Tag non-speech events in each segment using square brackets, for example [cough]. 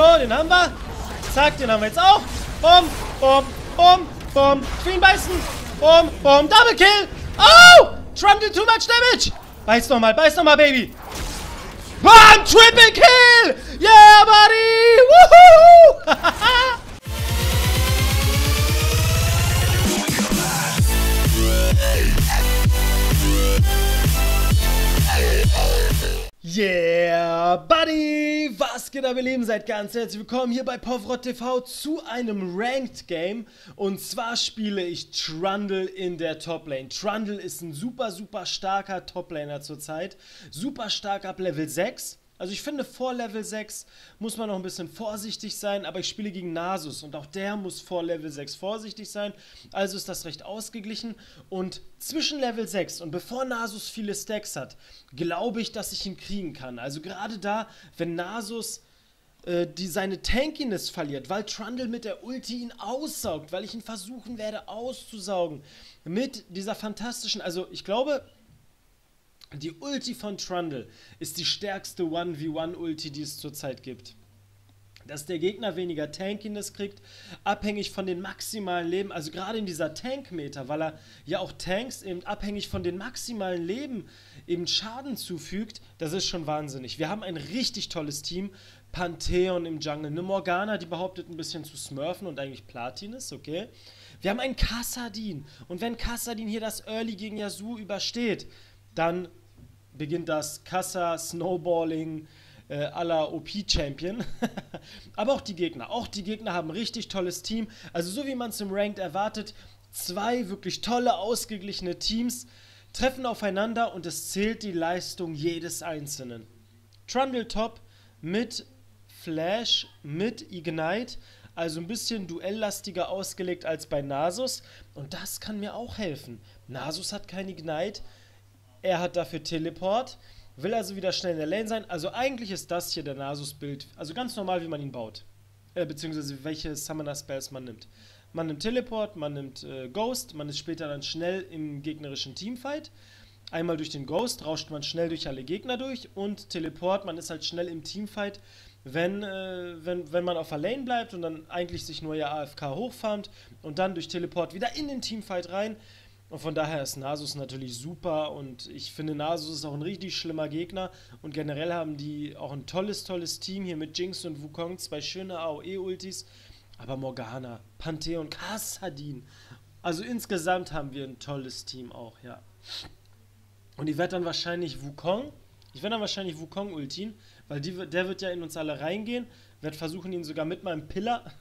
So, den haben wir. Zack, den haben wir jetzt auch. Bum, bum, bum, bum. Queen beißen. Bum, bum. Double Kill. Oh! Trundle too much damage. Beiß nochmal, beiß nochmal, Baby. Bam! Triple Kill! Yeah, buddy! Woohoo! [laughs] Yeah, Buddy! Was geht ab, ihr Lieben? Seid ganz herzlich willkommen hier bei Povrot TV zu einem Ranked Game. Und zwar spiele ich Trundle in der Toplane. Trundle ist ein super, super starker Toplaner zurzeit. Super stark ab Level 6. Also ich finde, vor Level 6 muss man noch ein bisschen vorsichtig sein, aber ich spiele gegen Nasus und auch der muss vor Level 6 vorsichtig sein. Also ist das recht ausgeglichen. Und zwischen Level 6 und bevor Nasus viele Stacks hat, glaube ich, dass ich ihn kriegen kann. Also gerade da, wenn Nasus äh, die seine Tankiness verliert, weil Trundle mit der Ulti ihn aussaugt, weil ich ihn versuchen werde auszusaugen. Mit dieser fantastischen, also ich glaube, die Ulti von Trundle ist die stärkste 1v1-Ulti, die es zurzeit gibt. Dass der Gegner weniger Tankiness kriegt, abhängig von den maximalen Leben, also gerade in dieser Tankmeter, weil er ja auch Tanks eben abhängig von den maximalen Leben eben Schaden zufügt, das ist schon wahnsinnig. Wir haben ein richtig tolles Team, Pantheon im Jungle, eine Morgana, die behauptet ein bisschen zu smurfen und eigentlich Platin ist, okay. Wir haben einen Kassadin und wenn Kassadin hier das Early gegen Yasuo übersteht, dann beginnt das Kassa Snowballing äh, aller OP-Champion. [laughs] Aber auch die Gegner. Auch die Gegner haben ein richtig tolles Team. Also so wie man es im Ranked erwartet, zwei wirklich tolle, ausgeglichene Teams treffen aufeinander und es zählt die Leistung jedes Einzelnen. Trundle Top mit Flash, mit Ignite, also ein bisschen duelllastiger ausgelegt als bei Nasus und das kann mir auch helfen. Nasus hat kein Ignite, er hat dafür Teleport, will also wieder schnell in der Lane sein. Also eigentlich ist das hier der Nasus-Bild. Also ganz normal, wie man ihn baut. Äh, beziehungsweise welche Summoner-Spells man nimmt. Man nimmt Teleport, man nimmt äh, Ghost, man ist später dann schnell im gegnerischen Teamfight. Einmal durch den Ghost rauscht man schnell durch alle Gegner durch und Teleport, man ist halt schnell im Teamfight, wenn, äh, wenn, wenn man auf der Lane bleibt und dann eigentlich sich nur ja AFK hochfarmt und dann durch Teleport wieder in den Teamfight rein. Und von daher ist Nasus natürlich super und ich finde, Nasus ist auch ein richtig schlimmer Gegner und generell haben die auch ein tolles, tolles Team hier mit Jinx und Wukong, zwei schöne AOE-Ultis, aber Morgana, Pantheon, Kassadin. Also insgesamt haben wir ein tolles Team auch, ja. Und ich werde dann wahrscheinlich Wukong, ich werde dann wahrscheinlich Wukong ultin, weil die, der wird ja in uns alle reingehen, werde versuchen, ihn sogar mit meinem Pillar,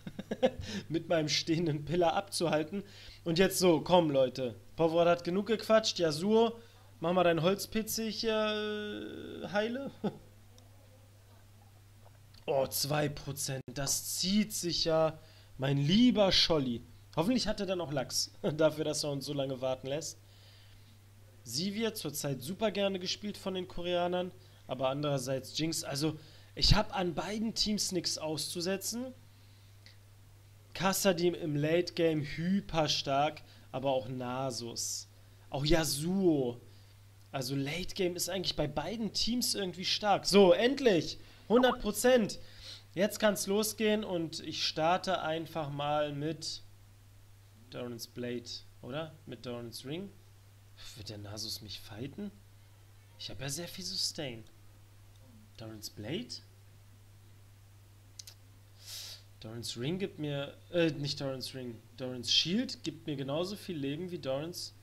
[laughs] mit meinem stehenden Pillar abzuhalten. Und jetzt so, komm Leute, Povrod hat genug gequatscht. Yasuo, mach mal dein Holzpizza hier äh, heile. [laughs] oh, 2%. Das zieht sich ja. Mein lieber Scholli. Hoffentlich hat er dann auch Lachs. [laughs] Dafür, dass er uns so lange warten lässt. Sie wird zurzeit super gerne gespielt von den Koreanern. Aber andererseits Jinx. Also, ich habe an beiden Teams nichts auszusetzen. Kassadim im Late Game hyper stark aber auch Nasus. Auch Yasuo. Also Late Game ist eigentlich bei beiden Teams irgendwie stark. So, endlich! 100%! Jetzt kann es losgehen und ich starte einfach mal mit Doran's Blade, oder? Mit Doran's Ring. Wird der Nasus mich fighten? Ich habe ja sehr viel Sustain. Doran's Blade? Dorans Ring gibt mir, äh, nicht Dorans Ring, Dorans Shield gibt mir genauso viel Leben wie Dorans.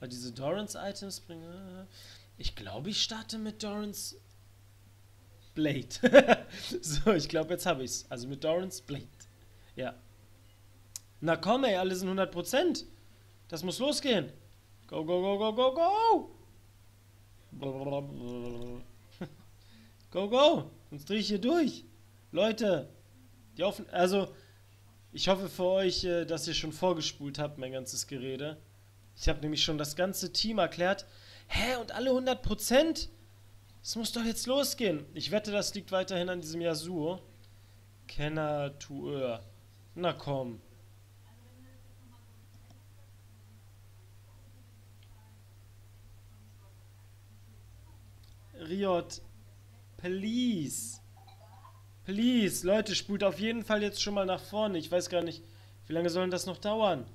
Weil diese Dorans Items bringen. Äh, ich glaube, ich starte mit Dorans Blade. [laughs] so, ich glaube, jetzt habe ich's. Also mit Dorans Blade. Ja. Na komm, ey, alle sind 100%. Das muss losgehen. Go, go, go, go, go, go! [laughs] go, go! Sonst drehe ich hier durch. Leute, die Offen also, ich hoffe für euch, äh, dass ihr schon vorgespult habt, mein ganzes Gerede. Ich habe nämlich schon das ganze Team erklärt. Hä, und alle 100%? Es muss doch jetzt losgehen. Ich wette, das liegt weiterhin an diesem Yasuo. Kenner Tueur. Na komm. Riot. Please. Please, Leute, spult auf jeden Fall jetzt schon mal nach vorne. Ich weiß gar nicht, wie lange soll das noch dauern?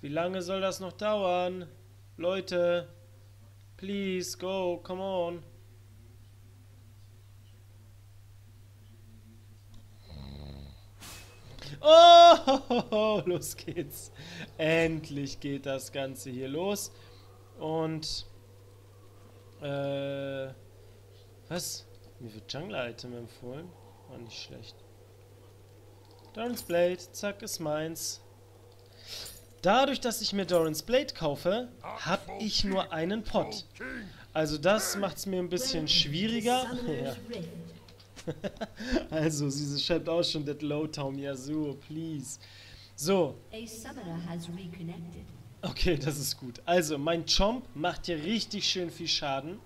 Wie lange soll das noch dauern? Leute, please, go, come on. Oh, [laughs] los geht's. Endlich geht das Ganze hier los. Und, äh, was? Mir wird Jungle-Item empfohlen. War nicht schlecht. Doran's Blade, zack, ist meins. Dadurch, dass ich mir Doran's Blade kaufe, habe ich nur einen Pot. Also das macht es mir ein bisschen schwieriger. Ja. [laughs] also, sie schreibt auch schon That Lowtown Yasuo, please. So. Okay, das ist gut. Also, mein Chomp macht hier richtig schön viel Schaden.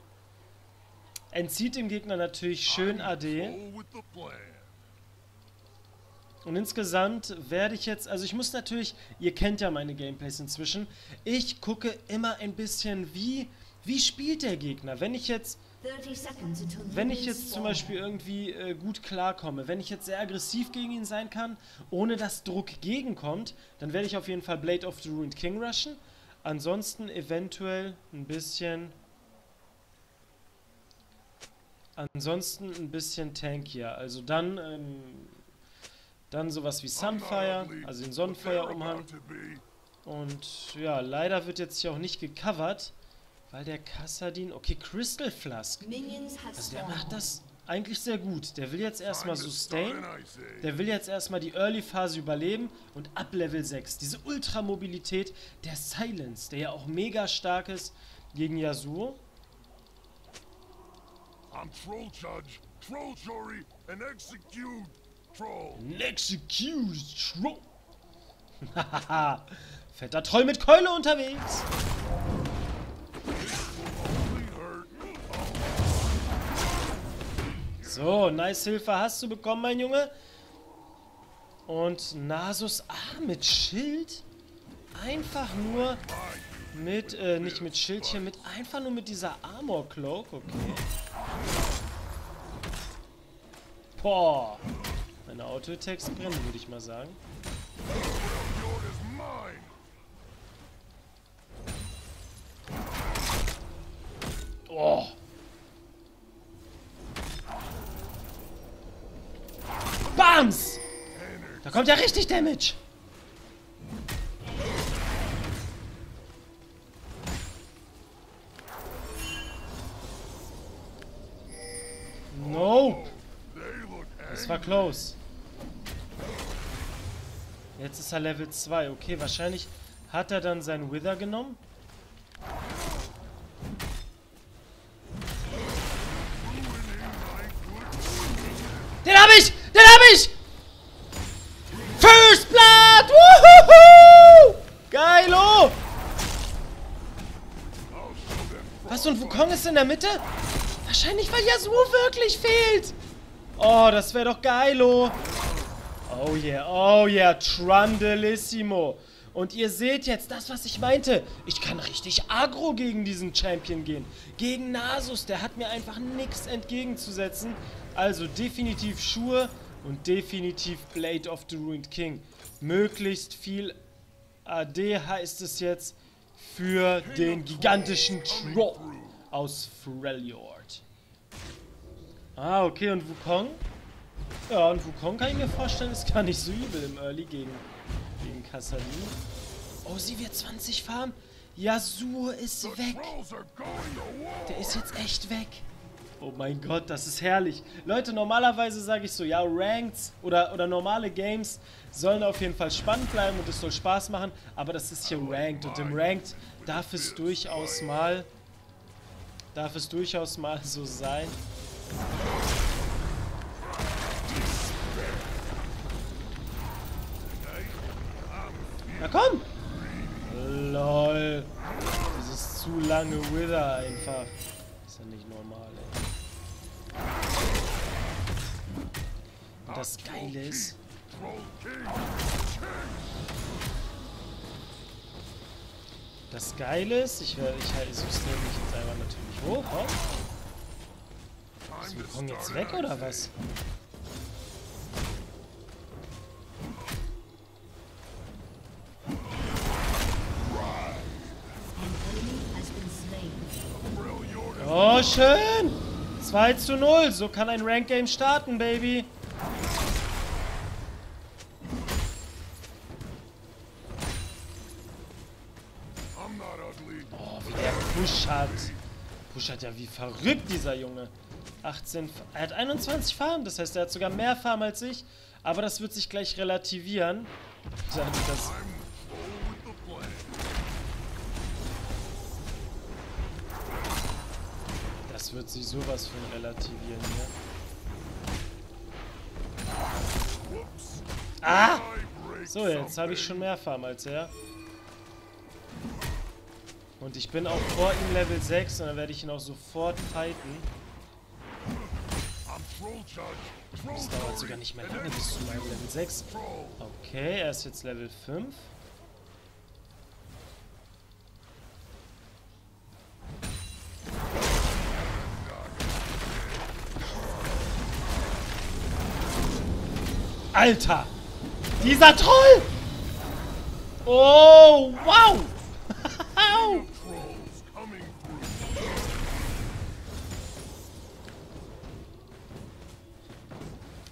Entzieht dem Gegner natürlich schön AD. Und insgesamt werde ich jetzt, also ich muss natürlich, ihr kennt ja meine Gameplays inzwischen, ich gucke immer ein bisschen, wie, wie spielt der Gegner. Wenn ich jetzt wenn ich jetzt zum Beispiel irgendwie äh, gut klarkomme, wenn ich jetzt sehr aggressiv gegen ihn sein kann, ohne dass Druck gegenkommt, dann werde ich auf jeden Fall Blade of the Ruined King rushen. Ansonsten eventuell ein bisschen... Ansonsten ein bisschen tankier. Also dann, ähm, dann sowas wie Sunfire, also den Sonnenfeuerumhang. Und ja, leider wird jetzt hier auch nicht gecovert. Weil der Kassadin... Okay, Crystal Flask. Also der macht das eigentlich sehr gut. Der will jetzt erstmal Sustain. Der will jetzt erstmal die Early-Phase überleben. Und ab Level 6. Diese Ultramobilität der Silence, der ja auch mega stark ist gegen Yasuo. I'm Troll Judge, Troll Jury, and execute Troll. And execute Troll. Hahaha. [laughs] Fetter Troll mit Keule unterwegs. So, nice Hilfe hast du bekommen, mein Junge. Und Nasus, ah, mit Schild? Einfach nur mit, äh, nicht mit Schildchen, mit einfach nur mit dieser Armor Cloak, okay. Boah. Meine Auto-Attacks brennen, würde ich mal sagen. Oh. Bams! Da kommt ja richtig Damage. Jetzt ist er Level 2. Okay, wahrscheinlich hat er dann seinen Wither genommen. Den hab ich! Den hab ich! First Blood! Woohoo! Geilo! Was, und Wukong ist in der Mitte? Wahrscheinlich, weil Yasuo wirklich fehlt. Oh, das wäre doch geilo. Oh yeah, oh yeah, Trundelissimo. Und ihr seht jetzt das, was ich meinte. Ich kann richtig aggro gegen diesen Champion gehen. Gegen Nasus, der hat mir einfach nichts entgegenzusetzen. Also definitiv Schuhe und definitiv Blade of the Ruined King. Möglichst viel AD heißt es jetzt für den gigantischen Troll aus Freljord. Ah, okay, und Wukong? Ja, und Wukong kann ich mir vorstellen, ist gar nicht so übel im Early gegen, gegen Kassadin. Oh, sie wird 20 farmen. Yasuo ist weg. Der ist jetzt echt weg. Oh mein Gott, das ist herrlich. Leute, normalerweise sage ich so, ja, Ranks oder, oder normale Games sollen auf jeden Fall spannend bleiben und es soll Spaß machen, aber das ist hier Ranked und im Ranked darf es durchaus mal, darf es durchaus mal so sein. Na komm! LOL. Dieses zu lange Wither einfach. Ist ja nicht normal, ey. Und das Geile ist... Das Geile ist, ich werde, ich halte System mich jetzt einfach natürlich hoch, hopp. Ist Wukong jetzt weg oder was? Schön. 2 zu 0. So kann ein Rank-Game starten, Baby. Oh, wie der Push hat. Push hat ja wie verrückt, dieser Junge. 18, er hat 21 Farben, das heißt, er hat sogar mehr Farben als ich. Aber das wird sich gleich relativieren. Das wird sich sowas von relativieren hier. Ah! So, jetzt habe ich schon mehr Farm als er. Und ich bin auch vor ihm Level 6 und dann werde ich ihn auch sofort fighten. Das dauert sogar nicht mehr lange bis zu meinem Level 6. Okay, er ist jetzt Level 5. Alter! Dieser Troll! Oh, wow! [laughs]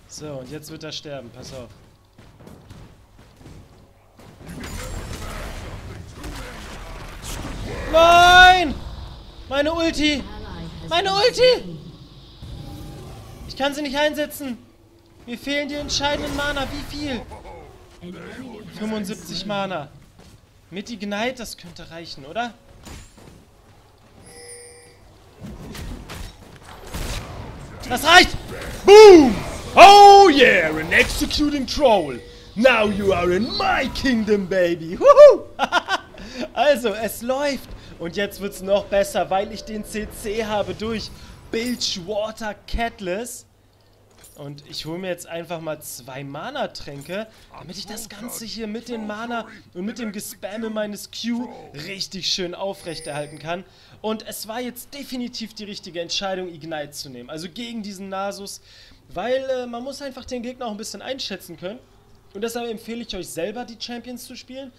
so, und jetzt wird er sterben. Pass auf. Nein! Meine Ulti! Meine Ulti! Ich kann sie nicht einsetzen. Mir fehlen die entscheidenden Mana. Wie viel? 75 Mana. Mit Ignite, das könnte reichen, oder? Das reicht! Boom! Oh yeah, an executing troll. Now you are in my kingdom, baby. [laughs] also, es läuft. Und jetzt wird es noch besser, weil ich den CC habe durch Bilgewater Catalyst. Und ich hole mir jetzt einfach mal zwei Mana-Tränke, damit ich das Ganze hier mit den Mana und mit dem Gespamme meines Q richtig schön aufrechterhalten kann. Und es war jetzt definitiv die richtige Entscheidung, Ignite zu nehmen. Also gegen diesen Nasus, weil äh, man muss einfach den Gegner auch ein bisschen einschätzen können. Und deshalb empfehle ich euch selber, die Champions zu spielen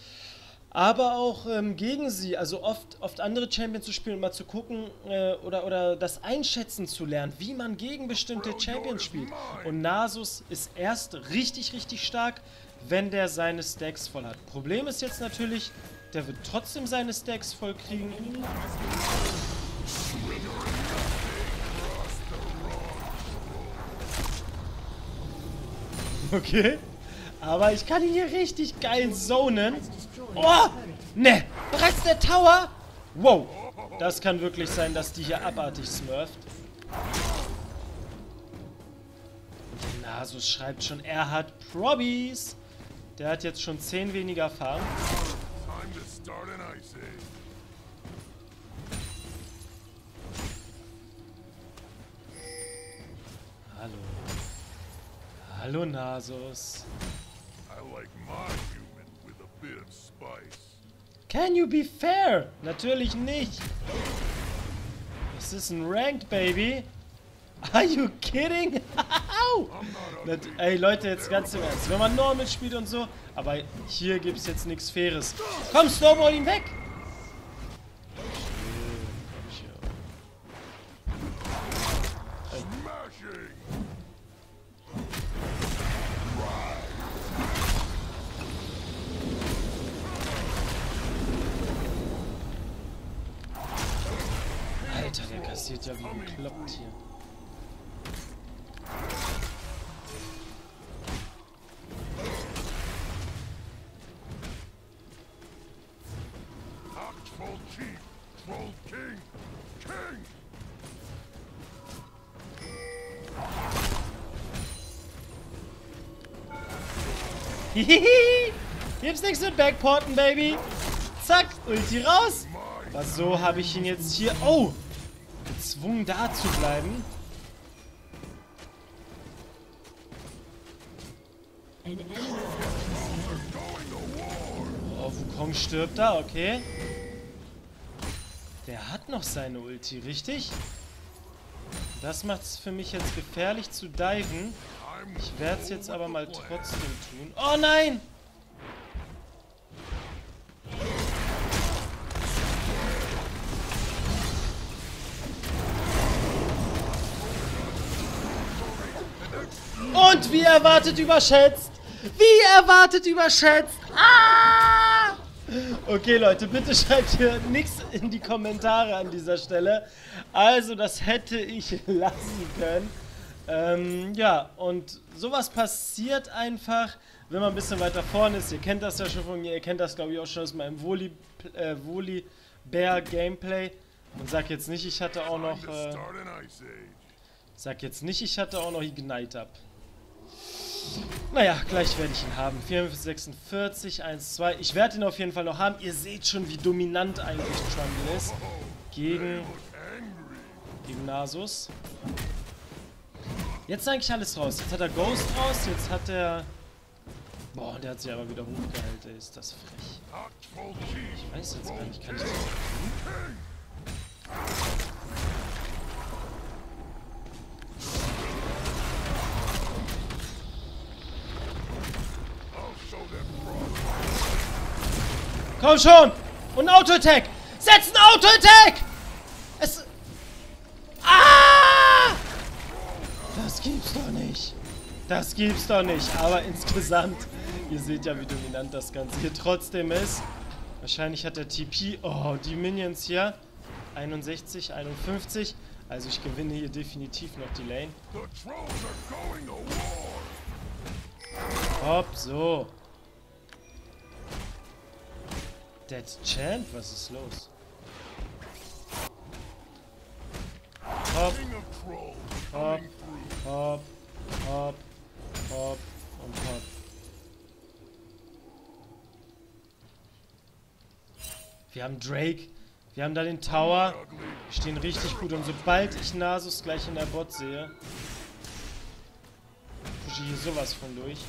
aber auch ähm, gegen sie, also oft, oft andere Champions zu spielen, mal zu gucken äh, oder, oder das einschätzen zu lernen, wie man gegen bestimmte Champions spielt. Und Nasus ist erst richtig, richtig stark, wenn der seine Stacks voll hat. Problem ist jetzt natürlich, der wird trotzdem seine Stacks voll kriegen. Okay. Aber ich kann ihn hier richtig geil zonen. Oh! Ne! Bereits der Tower? Wow! Das kann wirklich sein, dass die hier abartig smurft. Und der Nasus schreibt schon, er hat Probbies. Der hat jetzt schon 10 weniger Farm. Hallo. Hallo Nasus. I like my Can you be fair? Natürlich nicht. Das ist ein Ranked, Baby. Are you kidding? Ey, Leute, jetzt ganz im Ernst. Wenn man Normal spielt und so, aber hier gibt es jetzt nichts Faires. Komm, Snowball ihn weg! Hihihi! Gibt's nichts mit Backporten, Baby! Zack, Ulti raus! Was so habe ich ihn jetzt hier... Oh! gezwungen, da zu bleiben. Oh, Wukong stirbt da, okay. Der hat noch seine Ulti, richtig? Das macht es für mich jetzt gefährlich zu diven. Ich werde es jetzt aber mal trotzdem tun. Oh nein! Und wie erwartet überschätzt! Wie erwartet überschätzt! Ah! Okay, Leute, bitte schreibt hier nichts in die Kommentare an dieser Stelle. Also, das hätte ich [laughs] lassen können. Ähm, ja, und sowas passiert einfach, wenn man ein bisschen weiter vorne ist. Ihr kennt das ja schon von mir, ihr kennt das, glaube ich, auch schon aus meinem Voli, äh, Voli Bear Gameplay. Und sag jetzt nicht, ich hatte auch noch... Äh, sag jetzt nicht, ich hatte auch noch Ignite ab. Naja, gleich werde ich ihn haben. 46, 1, 2. Ich werde ihn auf jeden Fall noch haben. Ihr seht schon, wie dominant eigentlich Trundle ist. Gegen, gegen Nasus. Jetzt ist eigentlich alles raus. Jetzt hat er Ghost raus. Jetzt hat er... Boah, der hat sich aber wieder hochgeheilt. Ey, ist das frech. Ich weiß jetzt gar nicht. Kann ich das... Komm schon! Und ein Auto-Attack! Setz ein Auto-Attack! Es... Ah! Das gibt's doch nicht. Das gibt's doch nicht. Aber insgesamt, ihr seht ja, wie dominant das Ganze hier trotzdem ist. Wahrscheinlich hat der TP... Oh, die Minions hier. 61, 51. Also ich gewinne hier definitiv noch die Lane. Hopp, so. Dead Chant? Was ist los? Hopp. Hopp. Hopp. Hopp. Hopp. Und hopp. Wir haben Drake. Wir haben da den Tower. Wir stehen richtig gut. Und sobald ich Nasus gleich in der Bot sehe, pushe ich hier sowas von durch.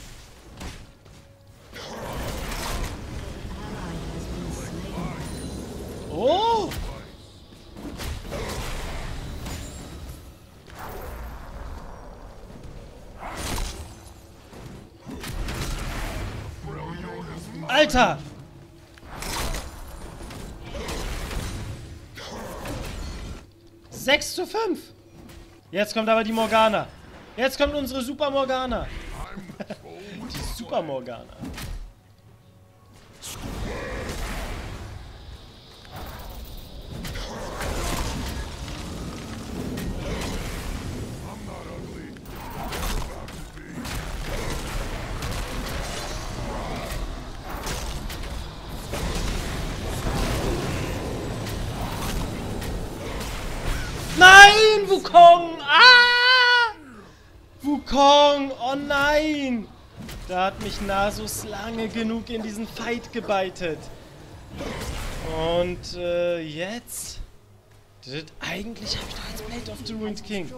Oh! Alter! Sechs zu fünf. Jetzt kommt aber die Morgana. Jetzt kommt unsere Super Morgana. [laughs] die Super Morgana. Wukong! Ah! Wukong! Oh nein! Da hat mich Nasus lange genug in diesen Fight gebeitet. Und äh, jetzt? Eigentlich habe ich doch jetzt Blade of the Ruined King.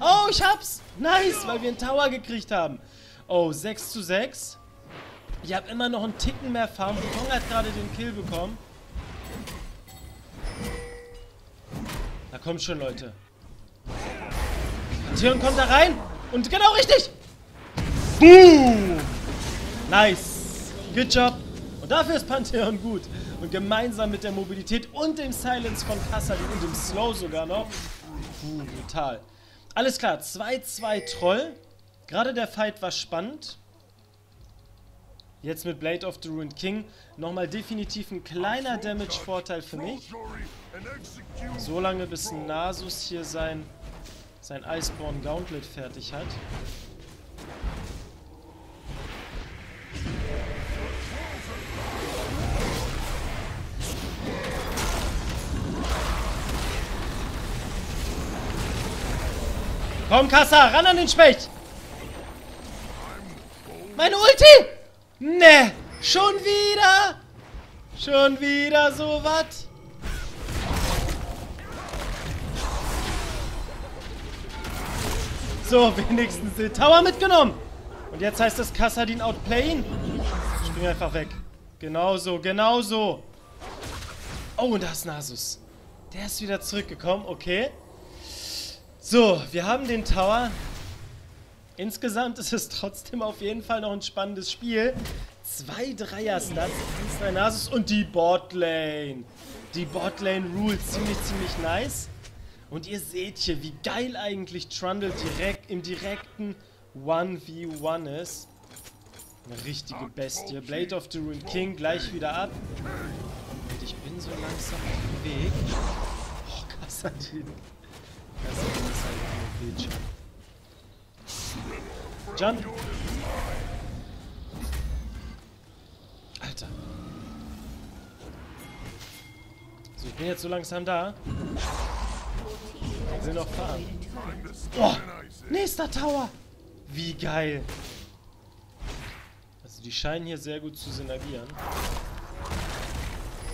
Oh, ich hab's! Nice, weil wir einen Tower gekriegt haben. Oh, 6 zu 6. Ich habe immer noch einen Ticken mehr Farm. Wukong hat gerade den Kill bekommen. Na kommt schon, Leute. Pantheon kommt da rein. Und genau richtig. Boom. Nice. Good job. Und dafür ist Pantheon gut. Und gemeinsam mit der Mobilität und dem Silence von Kassadin und dem Slow sogar noch. Puh, brutal. Alles klar, 2-2 Troll. Gerade der Fight war spannend. Jetzt mit Blade of the Ruined King nochmal definitiv ein kleiner Damage-Vorteil für mich. So lange bis Nasus hier sein, sein Iceborne Gauntlet fertig hat. Komm, Kassa, ran an den Specht! Meine Ulti! Ne, schon wieder? Schon wieder so was? So, wenigstens den Tower mitgenommen. Und jetzt heißt es Kassadin outplayen. Spring einfach weg. Genau so, genau so. Oh, und da ist Nasus. Der ist wieder zurückgekommen, okay. So, wir haben den Tower. Insgesamt ist es trotzdem auf jeden Fall noch ein spannendes Spiel. Zwei Dreier-Stats, 1, 3 Nasus und die Botlane. Die Botlane rules ziemlich, ziemlich nice. Und ihr seht hier, wie geil eigentlich Trundle direkt im direkten 1v1 ist. Eine richtige Bestie. Blade of the Ruined King gleich wieder ab. Und ich bin so langsam auf dem Weg. Oh, Kassadin. Kassadin ist einfach nur Bildschirm. Jump! Alter. So, ich bin jetzt so langsam da. Ich will noch fahren. Oh, nächster Tower! Wie geil! Also die scheinen hier sehr gut zu synergieren.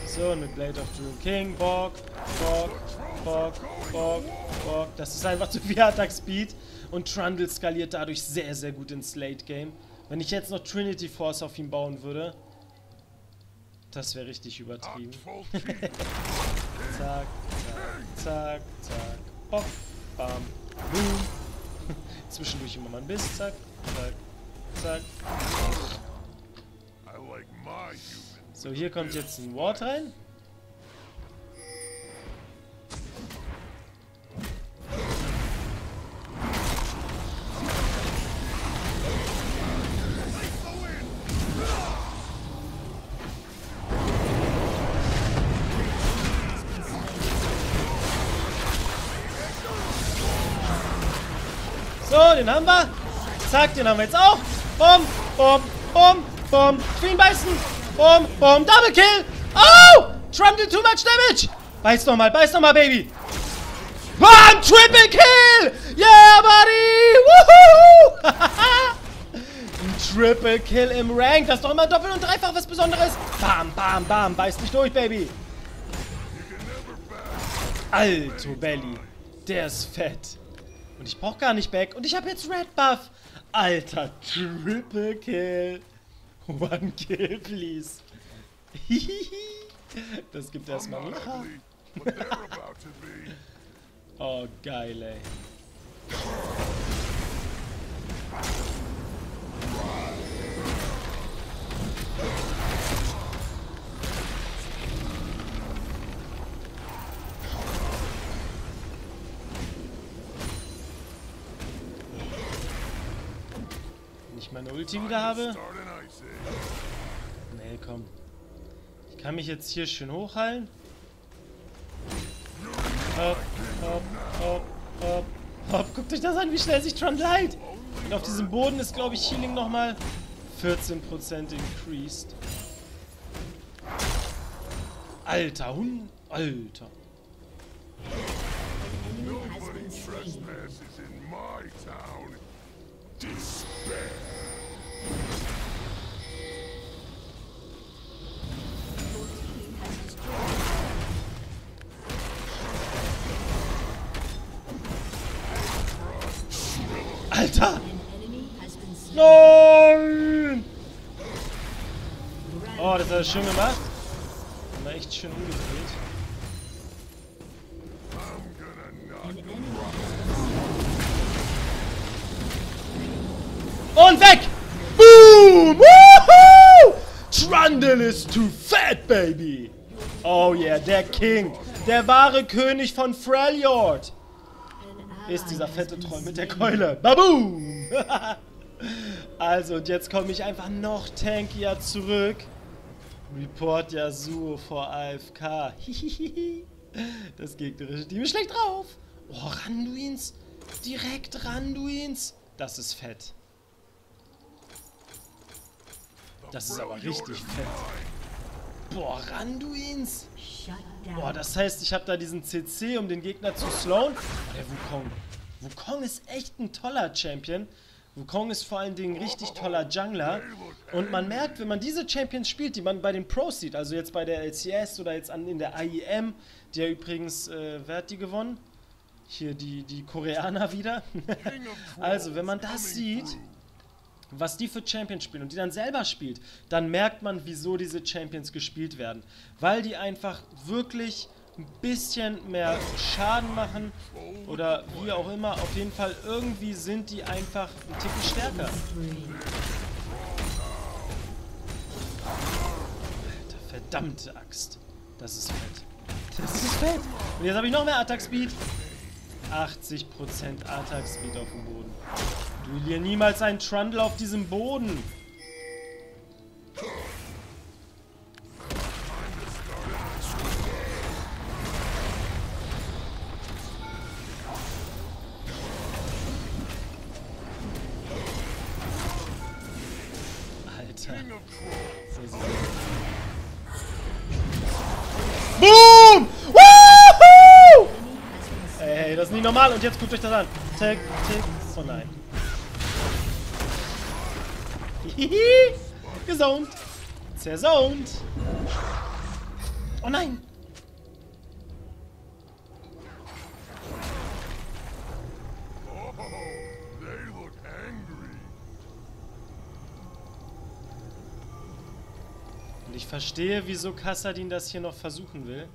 So, und mit Blade of Dream King, Borg, Borg, Borg, Borg, Borg. Das ist einfach zu viel Attack Speed. Und Trundle skaliert dadurch sehr, sehr gut ins Late Game. Wenn ich jetzt noch Trinity Force auf ihn bauen würde, das wäre richtig übertrieben. zack, zack, zack, zack, hopp, bam, boom. [laughs] Zwischendurch immer mal ein Biss, zack, zack, zack. So, hier kommt jetzt ein Ward rein. Zack, den haben wir jetzt auch. Bum, bum, bum, bum. Ich will ihn beißen. Bum, bum. Double Kill. Oh! Trump did too much damage. Beiß nochmal, beiß nochmal, Baby. Bam! Triple Kill! Yeah, buddy! Woohoo! [laughs] Ein Triple Kill im Rank. Das ist doch immer doppelt und dreifach was Besonderes. Bam, bam, bam. Beiß dich durch, Baby. Alto Belly. Der ist fett. Und ich brauche gar nicht Back. Und ich habe jetzt Red Buff. Alter, Triple Kill. One Kill, please. [laughs] das gibt erstmal Lacher. [laughs] oh, geil, ey. Ich meine Ulti wieder habe. Nee, komm. Ich kann mich jetzt hier schön hochheilen. Hopp, hopp, hopp, hopp, hopp. Guckt euch das an, wie schnell sich Tron leiht. Und auf diesem Boden ist, glaube ich, Healing nochmal 14% increased. Alter, Hund. Alter. Er schön gemacht. Haben wir echt schön umgedreht. Und weg! Boom! Woohoo! Trundle is too fat, baby! Oh yeah, der King. Der wahre König von Freljord ist dieser fette Troll mit der Keule. Baboom! [laughs] also, und jetzt komme ich einfach noch tankier zurück. Report Yasuo vor AFK. [laughs] das gegnerische Team ist schlecht drauf. Oh, Randuins. Direkt Randuins. Das ist fett. Das ist aber richtig fett. Boah, Randuins. Boah, das heißt, ich habe da diesen CC, um den Gegner zu slowen. Der Wukong. Wukong ist echt ein toller Champion. Wukong ist vor allen Dingen richtig toller Jungler. Und man merkt, wenn man diese Champions spielt, die man bei den Pros sieht, also jetzt bei der LCS oder jetzt an, in der IEM, die ja übrigens, äh, wer hat die gewonnen? Hier die, die Koreaner wieder. [laughs] also, wenn man das sieht, was die für Champions spielen und die dann selber spielt, dann merkt man, wieso diese Champions gespielt werden. Weil die einfach wirklich ein bisschen mehr Schaden machen oder wie auch immer. Auf jeden Fall irgendwie sind die einfach ein Ticken stärker. Alter, verdammte Axt. Das ist fett. Das ist fett. Und jetzt habe ich noch mehr Attack Speed. 80% Attack Speed auf dem Boden. Du Duellier niemals einen Trundle auf diesem Boden. Und jetzt guckt euch das an. Tick, tick. Oh nein. Hihi. Gezoned. Zerzoned. Oh nein. Und ich verstehe, wieso Kassadin das hier noch versuchen will.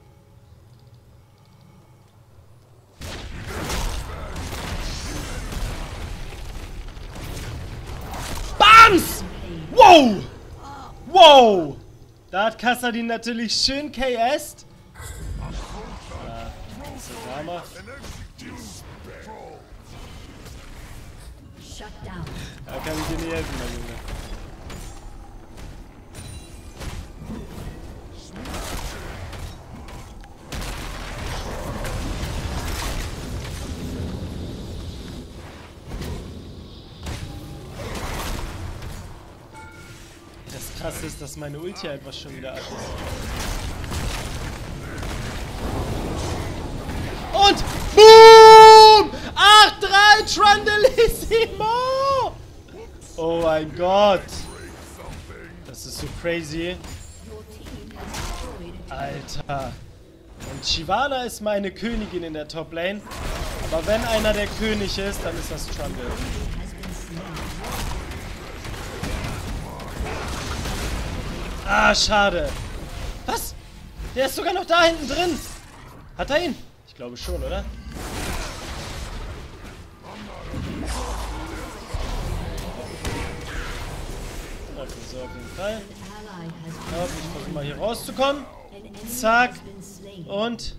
Wow! Wow! Da hat Kassadin natürlich schön KS'd. Ja, was er da macht. Da kann ich dir nicht helfen, mein Junge. Das krasse ist, dass meine Ulti einfach schon wieder ab ist. Und BOOM! 8-3 Trundleissimo! Oh mein Gott! Das ist so crazy. Alter. Und Shivana ist meine Königin in der Top Lane. Aber wenn einer der König ist, dann ist das Trundle. Ah, schade. Was? Der ist sogar noch da hinten drin. Hat er ihn? Ich glaube schon, oder? Okay, so auf jeden Fall. Ja, ich versuche mal hier rauszukommen. Zack. Und.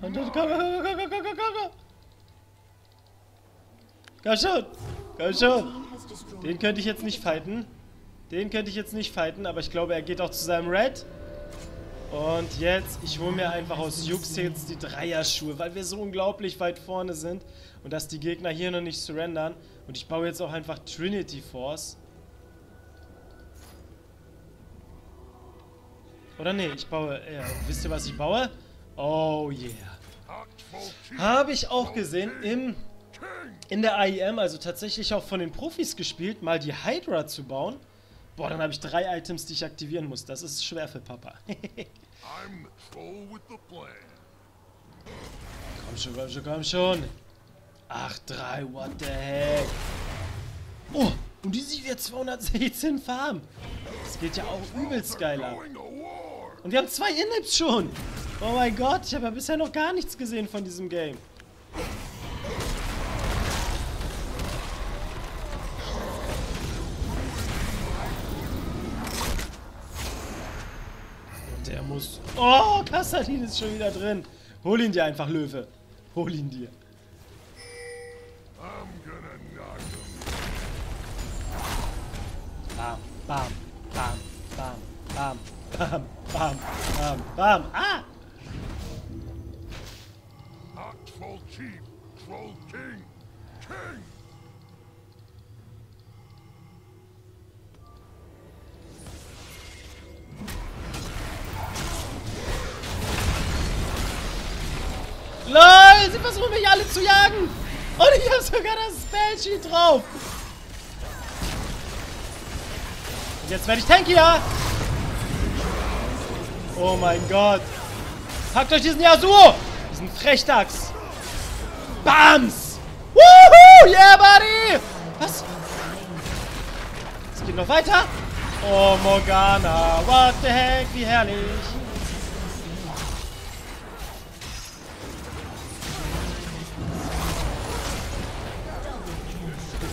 Und dann komm, komm, komm, komm, komm, komm, komm. Komm schon. Komm schon. Den könnte ich jetzt nicht fighten. Den könnte ich jetzt nicht fighten, aber ich glaube, er geht auch zu seinem Red. Und jetzt, ich hole mir einfach aus Jux jetzt die Dreierschuhe, weil wir so unglaublich weit vorne sind und dass die Gegner hier noch nicht surrendern. Und ich baue jetzt auch einfach Trinity Force. Oder nee, ich baue, ja, wisst ihr was ich baue? Oh yeah. Habe ich auch gesehen im, in der IEM, also tatsächlich auch von den Profis gespielt, mal die Hydra zu bauen. Boah, dann habe ich drei Items, die ich aktivieren muss. Das ist schwer für Papa. [laughs] I'm the troll with the plan. komm schon, komm schon, komm schon. Ach, drei, what the heck. Oh, und die sieht jetzt 216 Farm. Das geht ja auch übelst geil ab. Und wir haben zwei Inhips schon. Oh mein Gott, ich habe ja bisher noch gar nichts gesehen von diesem Game. Oh, Kassadin ist schon wieder drin. Hol ihn dir einfach, Löwe. Hol ihn dir. Bam, bam, bam, bam, bam, bam, bam, bam, bam. Ah! Troll king. King. Versuchen mich alle zu jagen. Und ich habe sogar das Banshee drauf. Und jetzt werde ich tankier. Oh mein Gott. Packt euch diesen Yasuo. Diesen Frechdachs. Bams. Woohoo, yeah, buddy. Was? Es geht noch weiter. Oh, Morgana. What the heck, wie herrlich.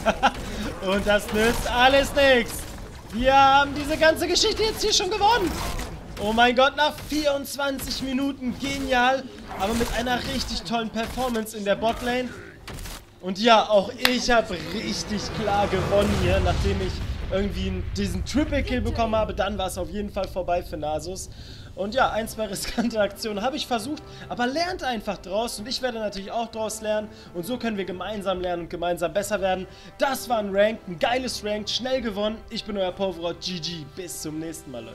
[laughs] Und das nützt alles nichts. Wir haben diese ganze Geschichte jetzt hier schon gewonnen. Oh mein Gott, nach 24 Minuten genial, aber mit einer richtig tollen Performance in der Botlane. Und ja, auch ich habe richtig klar gewonnen hier, nachdem ich irgendwie diesen Triple Kill bekommen habe. Dann war es auf jeden Fall vorbei für Nasus. Und ja, ein, zwei riskante [laughs] Aktionen habe ich versucht, aber lernt einfach draus und ich werde natürlich auch draus lernen und so können wir gemeinsam lernen und gemeinsam besser werden. Das war ein Rank, ein geiles Rank, schnell gewonnen. Ich bin euer Povrot, GG, bis zum nächsten Mal, Leute.